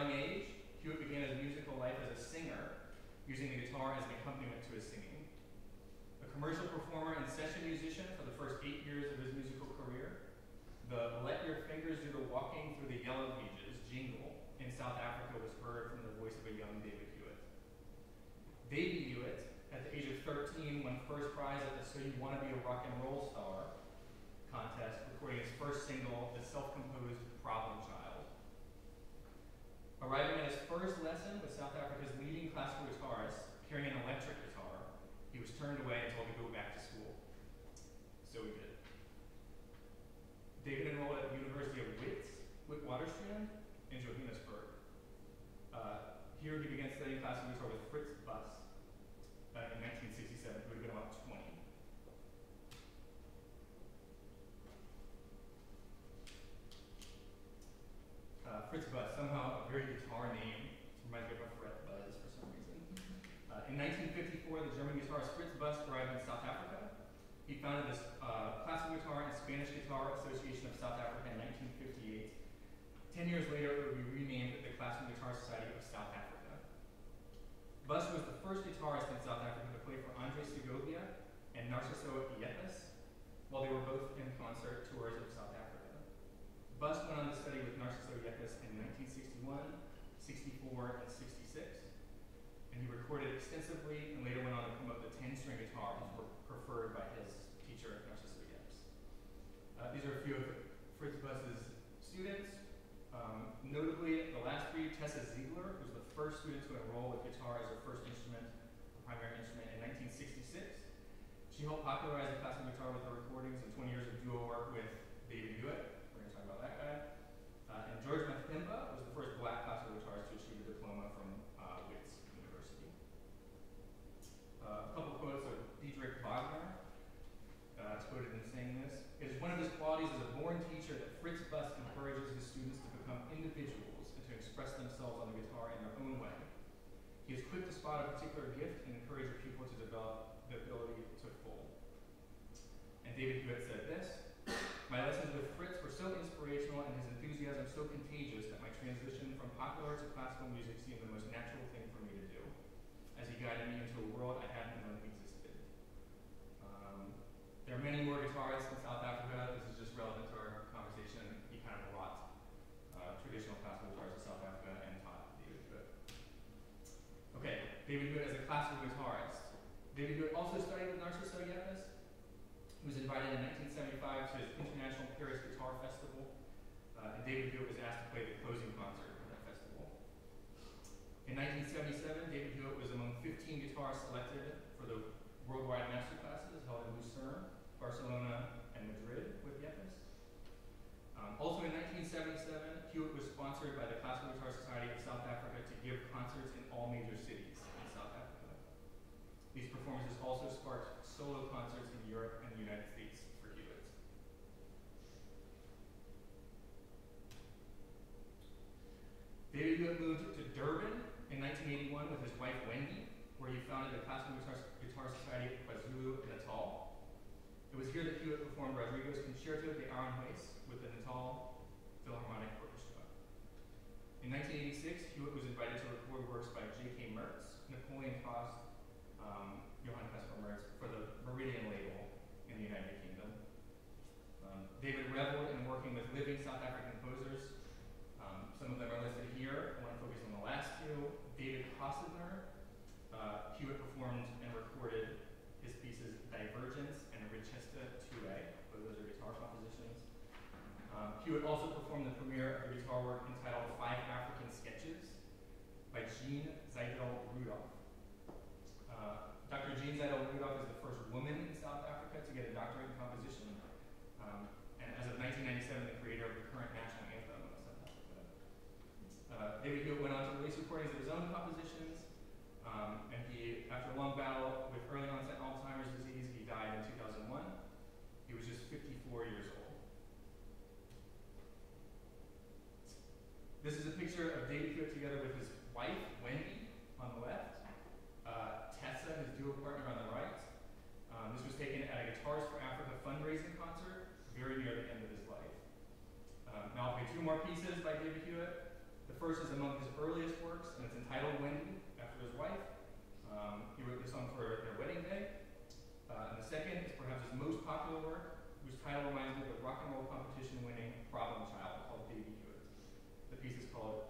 young age. Hewitt began his musical life as a singer, using the guitar as an accompaniment to his singing. A commercial performer and session musician for the first eight years of his musical career, the Let Your Fingers Do the Walking Through the Yellow Pages jingle in South Africa was heard from the voice of a young David Hewitt. David Hewitt, at the age of 13, won first prize at the So You Wanna Be a Rock and Roll Star contest, recording his first single, the self-composed Problem Child. Arriving at his first lesson with South Africa's leading classical guitarist, carrying an electric guitar, he was turned away and told to go back to school. So he did. David enrolled at the University of Wits, Witwatersrand, in Johannesburg. Uh, here he began studying classical guitar with Fritz Buss uh, in 1967. He would have been about 20. Uh, Fritz Buss, somehow a very guitar name. Reminds me of a fret buzz for some reason. Uh, in 1954, the German guitarist Fritz Buss arrived in South Africa. He founded the uh, Classical Guitar and Spanish Guitar Association of South Africa in 1958. Ten years later, it would be renamed the Classical Guitar Society of South Africa. Buss was the first guitarist in South Africa to play for Andre Segovia and Narciso Yepes while they were both in concert tours of South Africa. Buss went on to study with Narciso Yepes in 1961, 64, and 66, and he recorded extensively and later went on to promote the 10-string guitar, which were preferred by his teacher, Narciso Yepes. Uh, these are a few of Fritz Buss's students. Um, notably, the last three, Tessa Ziegler, who was the first student to enroll with guitar as her first instrument, her primary instrument, in 1966. She helped popularize the classical guitar with her recordings and 20 years of duo work with David Hewitt. We're going to talk about that guy. Uh, and George was the first black classical guitarist to achieve a diploma from uh, Wits University. Uh, a couple quotes of Dietrich Wagner. Uh, quoted in saying this. It is one of his qualities as a born teacher that Fritz Buss encourages his students to become individuals and to express themselves on the guitar in their own way. He is quick to spot a particular gift and encourage a pupil to develop the ability to full. And David Hewitt said this, My lessons with Fritz so inspirational and his enthusiasm so contagious that my transition from popular to classical music seemed the most natural thing for me to do, as he guided me into a world I hadn't known existed. Um, there are many more guitarists in South Africa. This is just relevant to our conversation. He kind of brought uh, traditional classical guitars to South Africa and taught David Hewitt. Okay, David Hewitt as a classical guitarist. David Hewitt also studied with Narciso Yepes. He was invited in 1975 to his International Paris Guitar Festival, uh, and David Hewitt was asked to play the closing concert for that festival. In 1977, David Hewitt was among 15 guitarists selected for the worldwide master classes held in Lucerne, Barcelona, and Madrid with Yepes. Um, also in 1977, Hewitt was sponsored by the Classical Guitar Society of South Africa to give concerts in all major cities in South Africa. These performances also sparked solo concerts in Europe and the United States for Hewitt. David Hewitt moved to Durban in 1981 with his wife Wendy, where he founded the Classical Guitar, Guitar Society of KwaZulu Natal. It was here that Hewitt performed Rodrigo's Concerto de Aranjuez with the Natal Philharmonic Orchestra. In 1986, Hewitt was invited to record works by J.K. Mertz, Napoleon Coste, um, Johann Caspar Mertz for the Meridian label in the United Kingdom. Um, David reveled in working with living South African composers. Some of them are listed here. I want to focus on the last two. David Hossener. Uh, Hewitt performed and recorded his pieces Divergence and Richesta 2A. Both those are guitar compositions. Um, Hewitt also performed the premiere of a guitar work entitled Five African Sketches by Jean Zaidel Rudolph. Uh, Dr. Jean Zaidel Rudolph is the first woman in South Africa to get a doctorate in composition, um, and as of 1997, the creator of uh, David Hewitt went on to release recordings of his own compositions, um, and he, after a long battle with early onset Alzheimer's disease, he died in 2001. He was just 54 years old. This is a picture of David Hewitt together with his wife, Wendy, on the left, uh, Tessa, his duo partner, on the right. Um, this was taken at a Guitars for Africa fundraising concert very near the end of his life. Um, now I'll play two more pieces by David Hewitt. First is among his earliest works, and it's entitled Wendy, after his wife. Um, he wrote this song for their wedding day. Uh, and the second is perhaps his most popular work, whose title reminds me of the rock and roll competition winning Problem Child called Baby Hewitt. The piece is called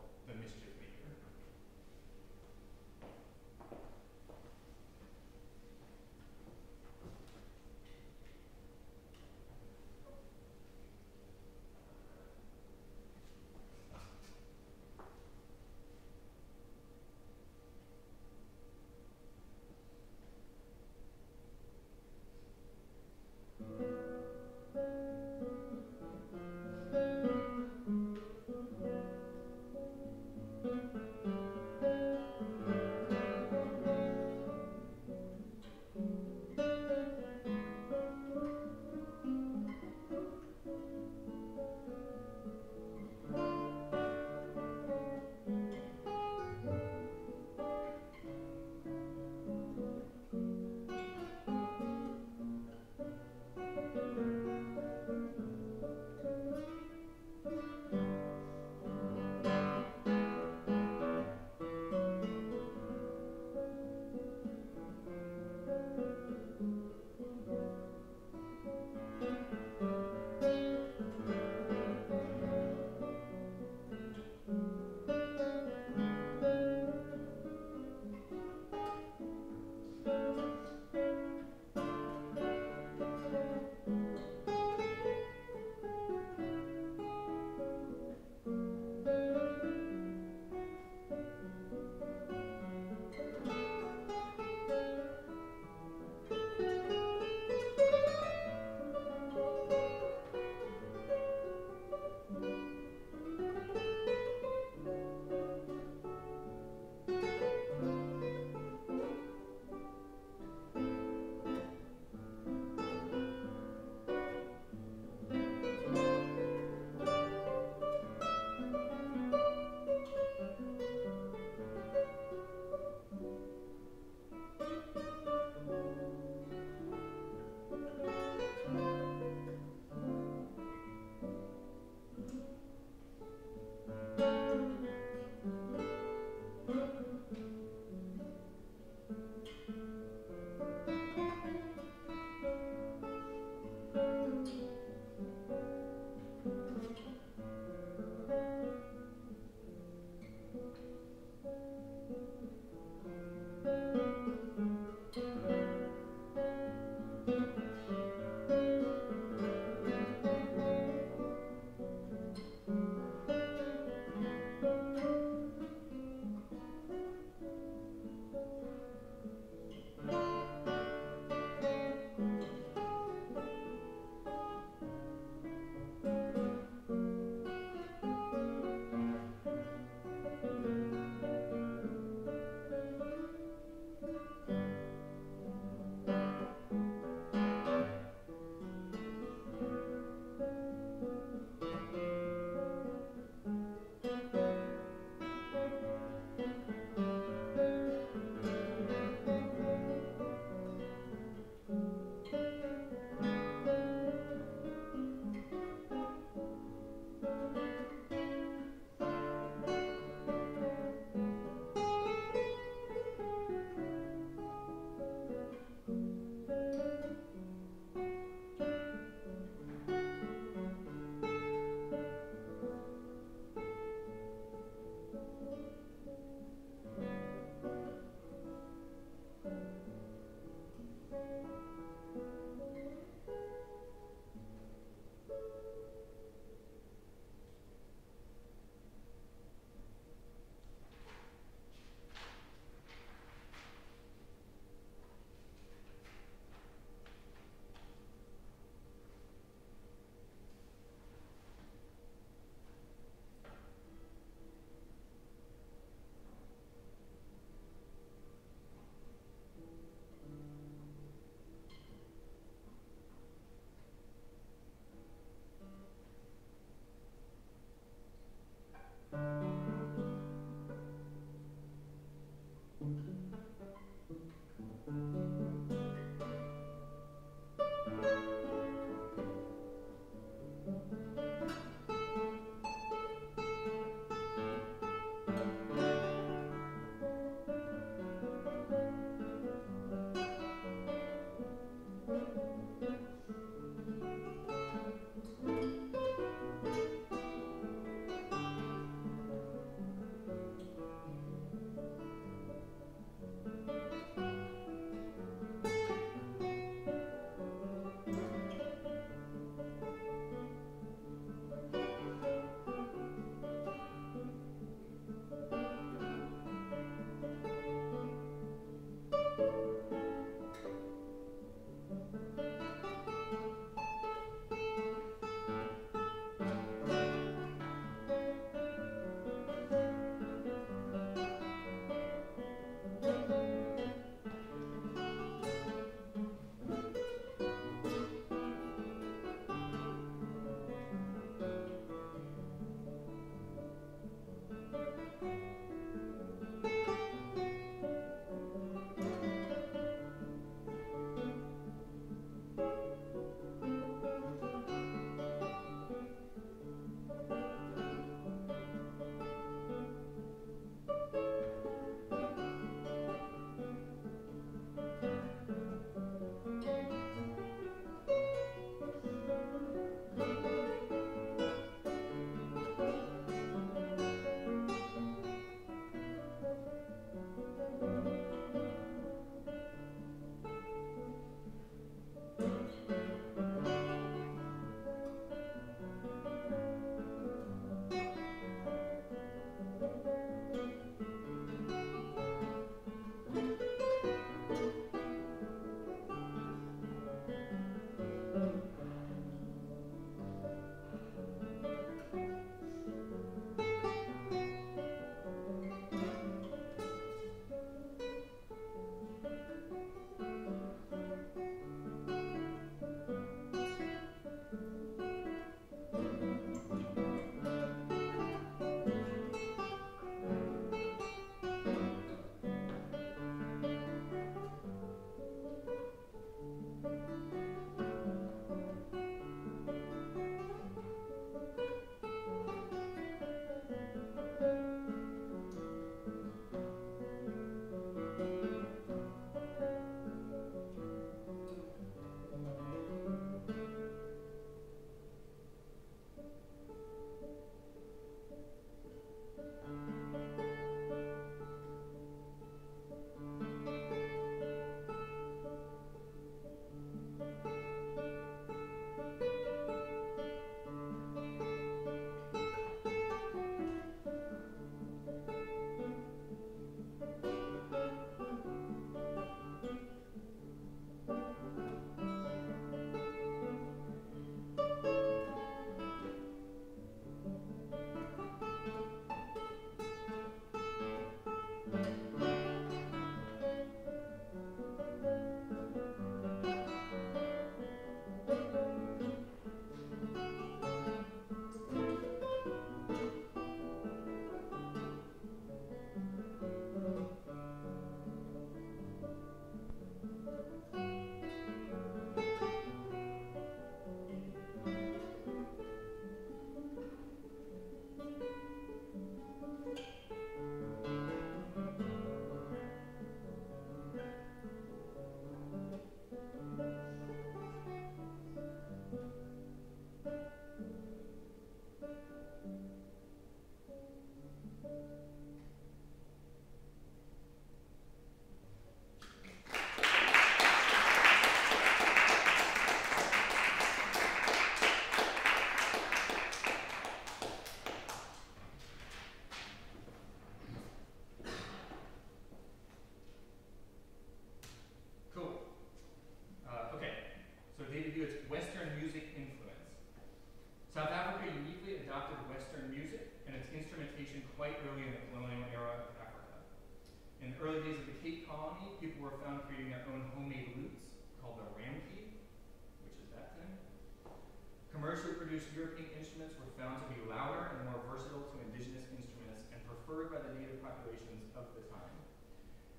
produced European instruments were found to be louder and more versatile to indigenous instruments and preferred by the native populations of the time.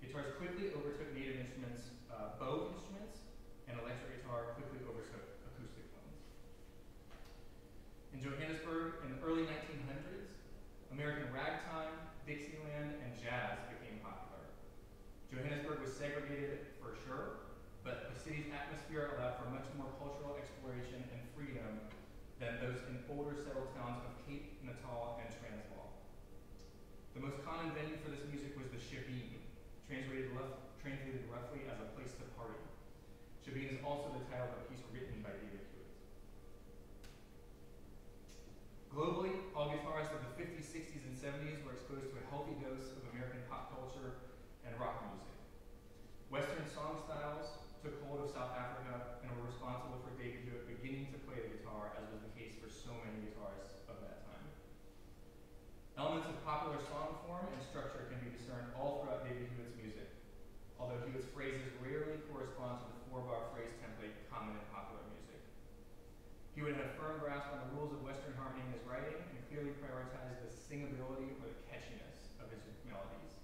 Guitars quickly overtook native instruments, uh, bow instruments, and electric guitar quickly overtook acoustic ones. In Johannesburg, in the early 1900s, American ragtime, Dixieland, and jazz became popular. Johannesburg was segregated for sure, but the city's atmosphere allowed for much more cultural exploration and freedom than those in older settled towns of Cape, Natal, and Transvaal. The most common venue for this music was the shebeen, translated, translated roughly as a place to party. Shebeen is also the title of a piece written by David Hewitt. Globally, all guitarists of the 50s, 60s, and 70s were exposed to a healthy dose of American pop culture and rock music. Western song styles took hold of South Africa and were responsible for David Hewitt beginning to play the guitar, as was the so many guitarists of that time. Elements of popular song form and structure can be discerned all throughout David Hewitt's music, although Hewitt's phrases rarely correspond to the four-bar phrase template common in popular music. Hewitt had a firm grasp on the rules of Western harmony in his writing and clearly prioritized the singability or the catchiness of his melodies.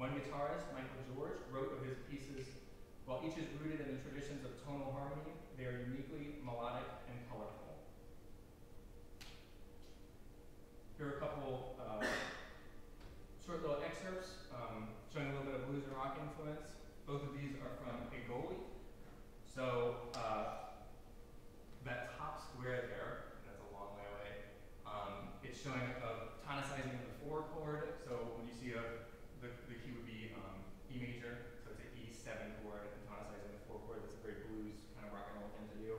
One guitarist, Michael George, wrote of his pieces, while each is rooted in the traditions of tonal harmony, they are uniquely melodic and colorful. Here are a couple uh, short little excerpts um, showing a little bit of blues and rock influence. Both of these are from Igoli. So uh, that top square there, that's a long way away, um, it's showing a tonicizing of the four chord. So when you see a, the, the key would be um, E major, so it's an E7 chord, and tonicizing the four chord, that's a very blues kind of rock and roll thing to do.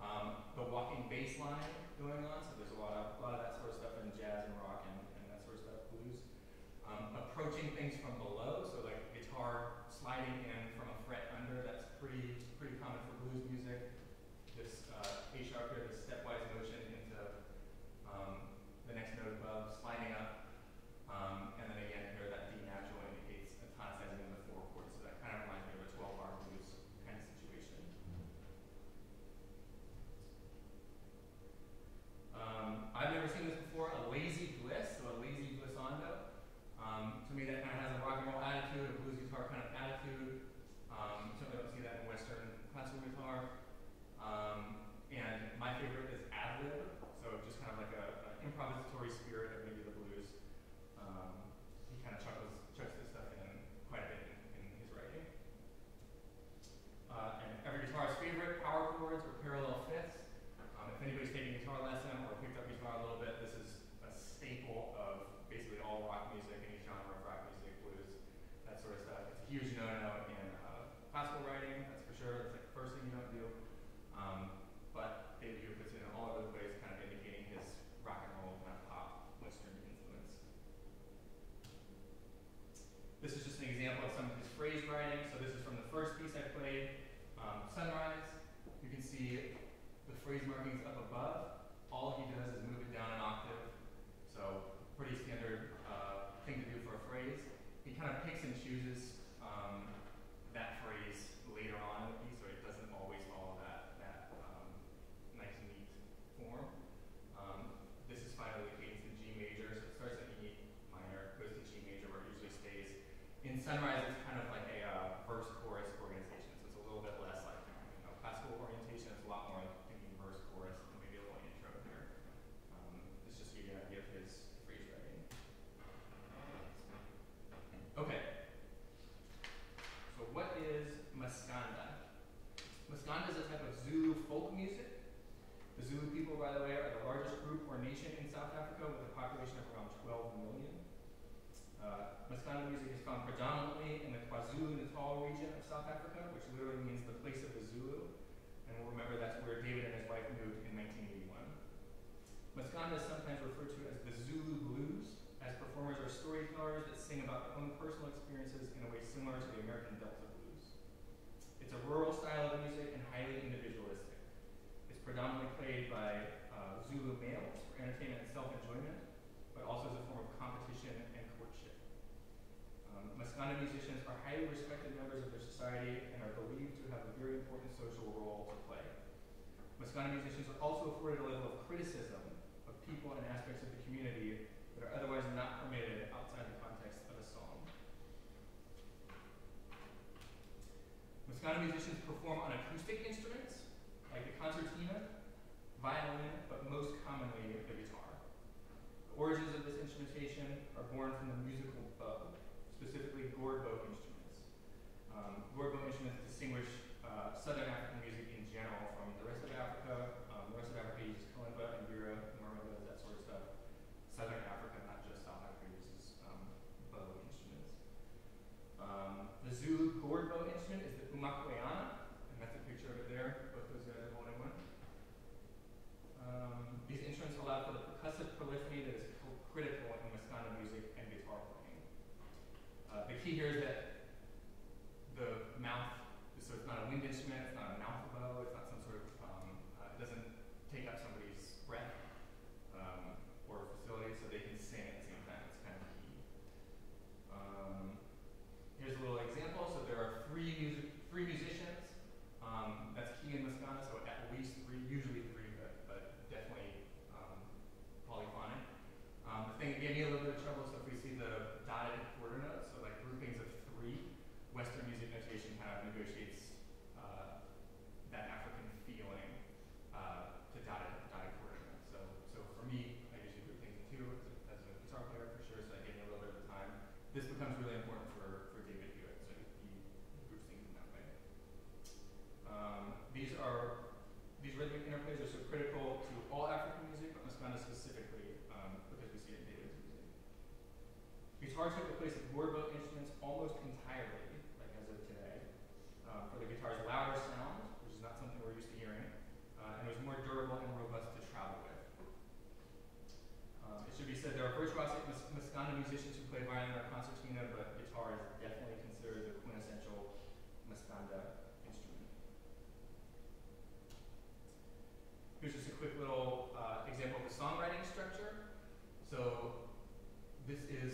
Um, the walking bass line going on, so there's a lot of, a lot of that sort of stuff in jazz and rock and, and that sort of stuff, blues. Um, approaching things from below, so like guitar sliding in from a fret under, that's pretty pretty common for blues music. This uh, A sharp here, this stepwise motion into um, the next note above, sliding up, this is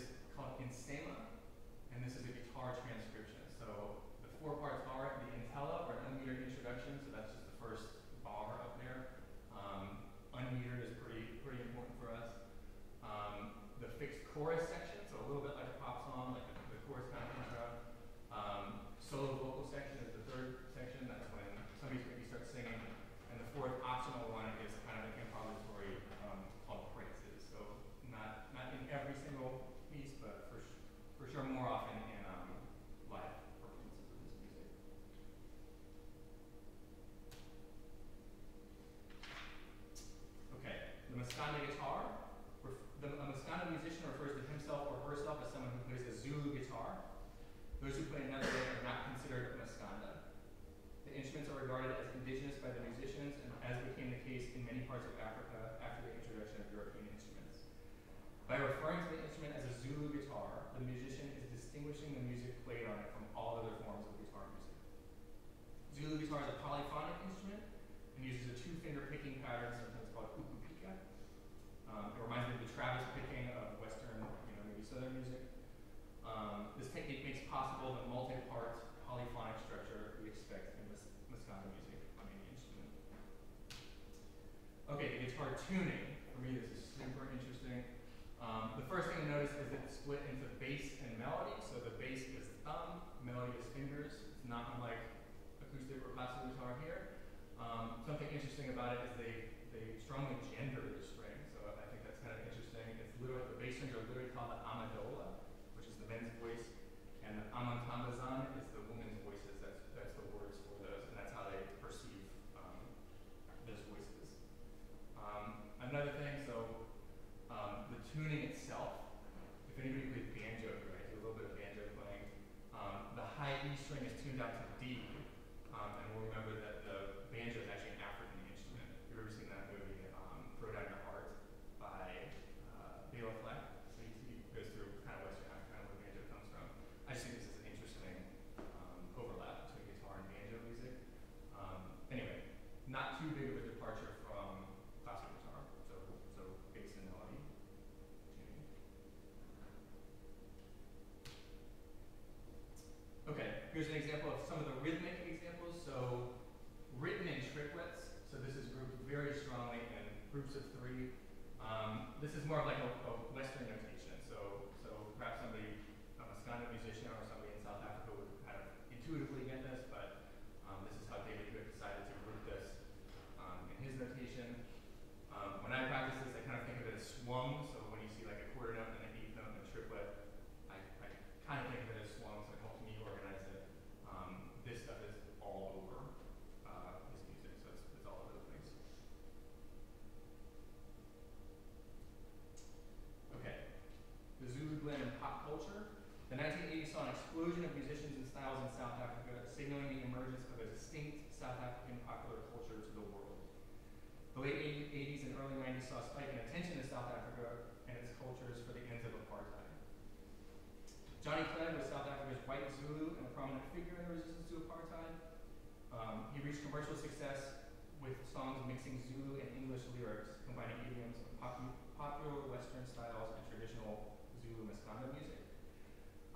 mixing Zulu and English lyrics, combining idioms of popu- popular Western styles and traditional Zulu Maskanda music.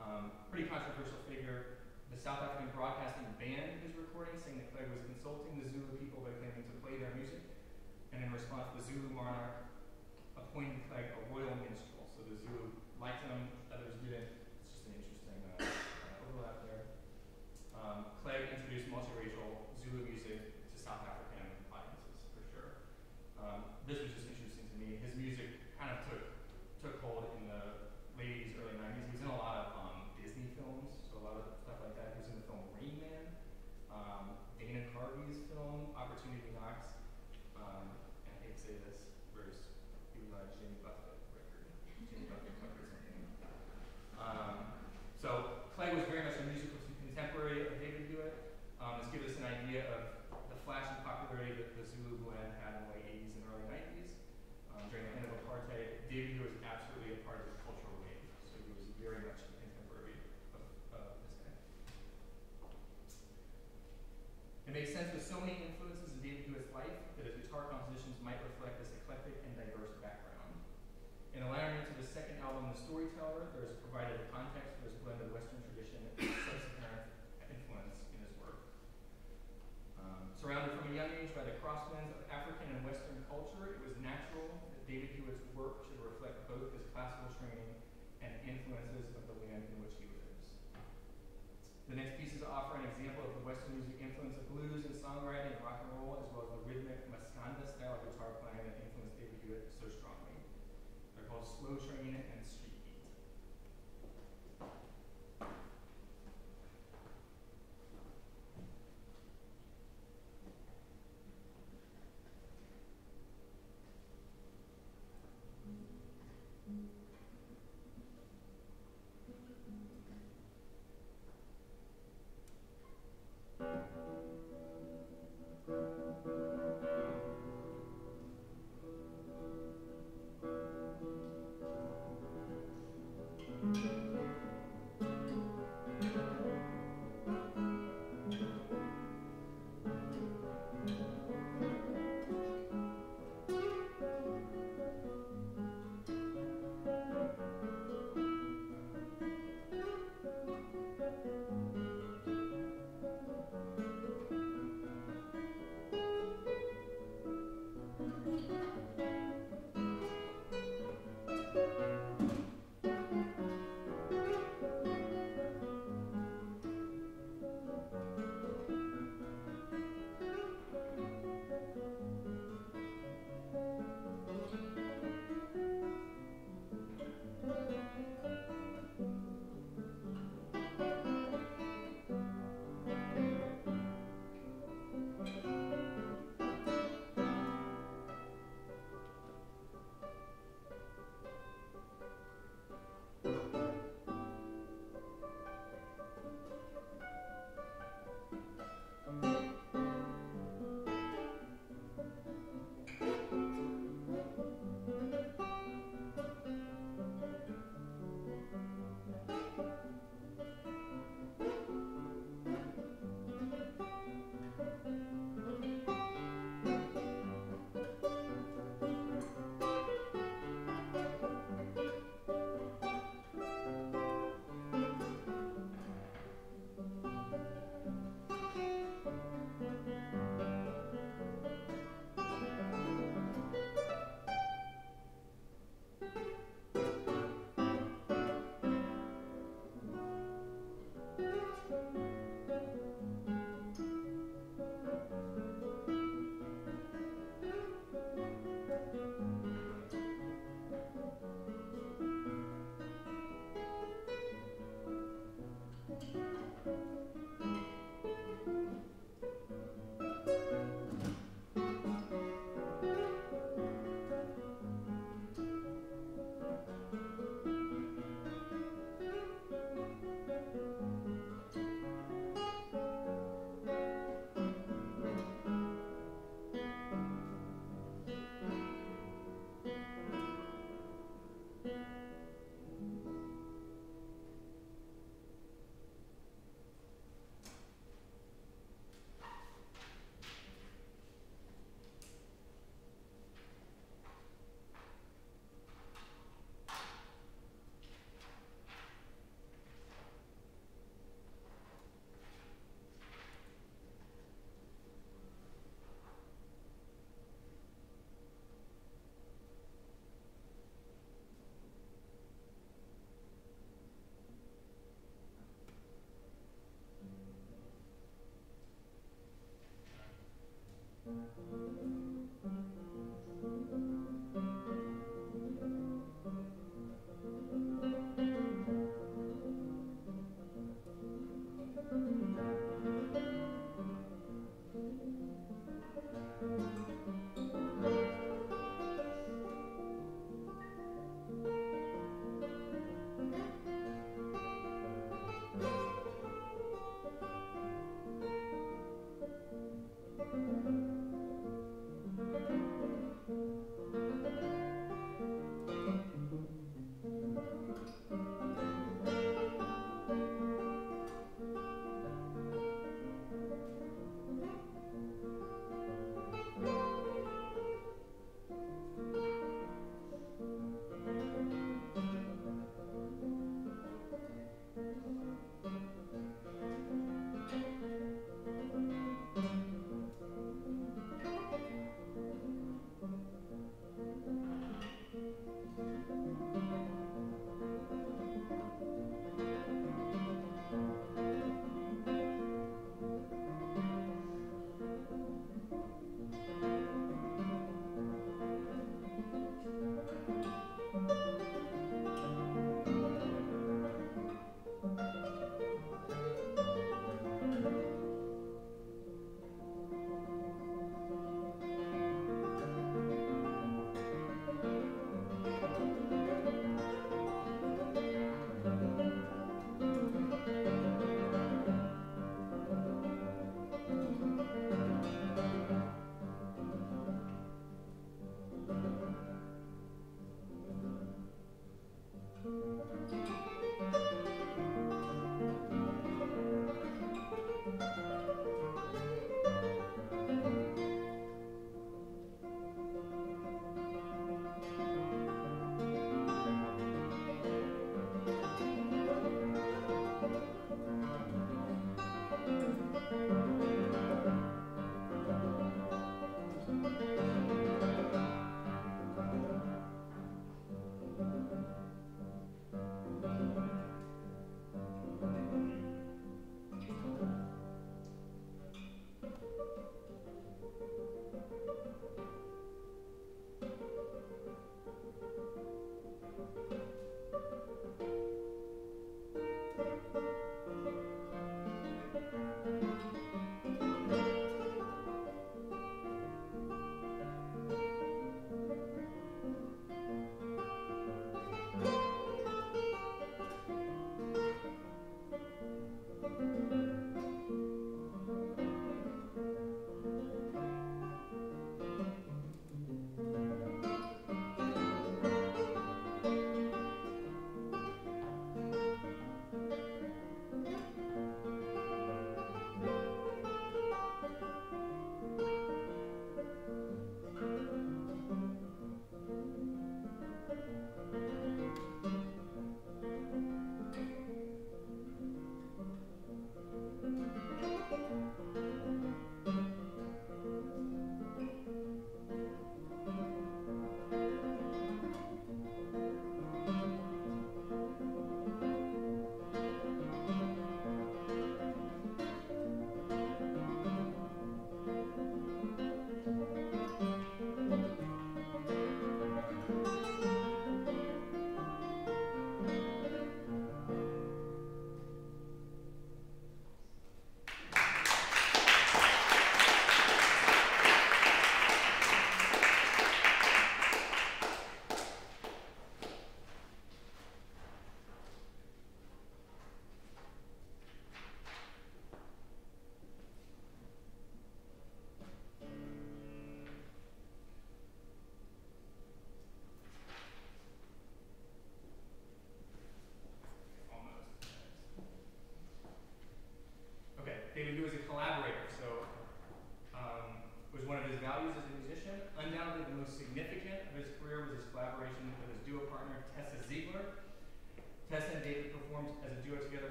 Um, pretty controversial figure. The South African Broadcasting banned his recording, saying that Clegg was consulting the Zulu people by claiming to play their music. And in response, the Zulu monarch appointed Clegg a royal minstrel. So the Zulu liked him, others didn't. It's just an interesting uh, uh, overlap there. Um, Clegg introduced multiracial Zulu music to South sure. Um, this was just interesting to me. His music kind of took took hold in the late 80s, early 90s. He was in a lot of um, Disney films, so a lot of stuff like that. He was in the film Rain Man, um, Dana Carvey's film Opportunity Knocks, um, and I hate to say this, where's he was on Jimmy Buffett record, Jimmy Buffett covered something. Um, so Clegg was very much a musical contemporary of David Hewitt. Um, this gives us an idea of the flash and popularity that the Zulu blend had in the late 80s and early 90s. Um, Um, during the end of apartheid, David was absolutely a part of this cultural wave, so he was very much a contemporary of, this guy. It makes sense with so many influences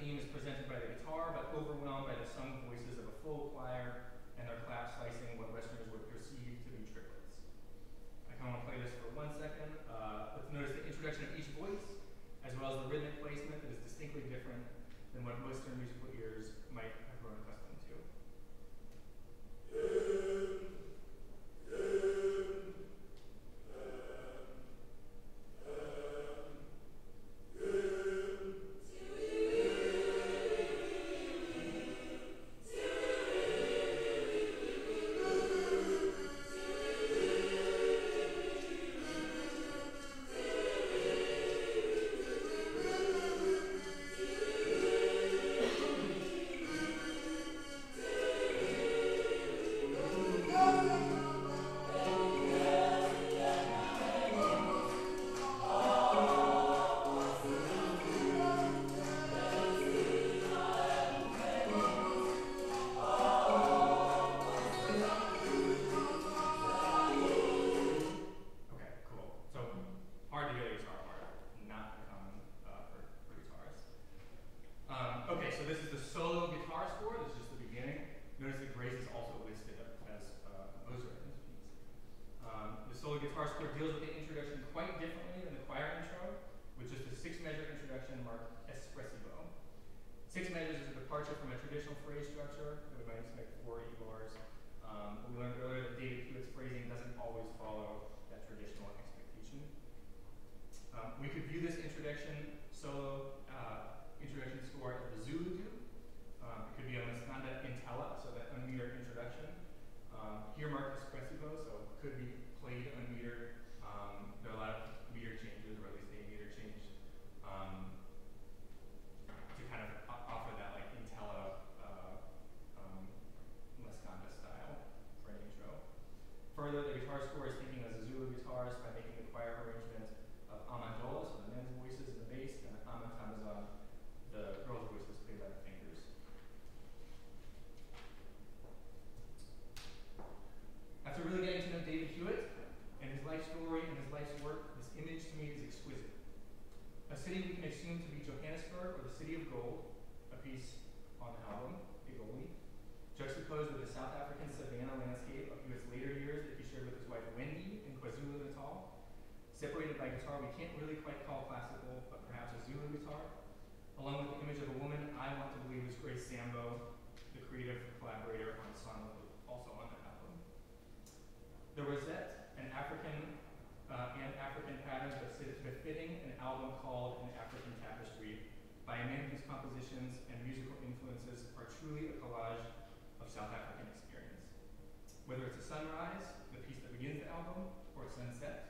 theme is presented by the guitar, but overwhelmed by the sung voices of a full choir and their claps slicing what Westerners would perceive to be triplets. I can only play this for one second, uh, but notice the introduction of each voice, as well as the rhythmic placement that is distinctly different than what Western musical ears might we could view this introduction solo uh, introduction score as the Zulu do. Um, it could be on the Skanda Intella, so that unmetered introduction. Um, here marked as Presivo, so could be played unmetered a guitar separated by guitar we can't really quite call classical, but perhaps a Zulu guitar. Along with the image of a woman I want to believe is Grace Sambo, the creative collaborator on Song of also on that album. The rosette, an African uh, and African pattern befit- befitting an album called An African Tapestry by a man whose compositions and musical influences are truly a collage of South African experience. Whether it's a sunrise, the piece that begins the album, or a sunset,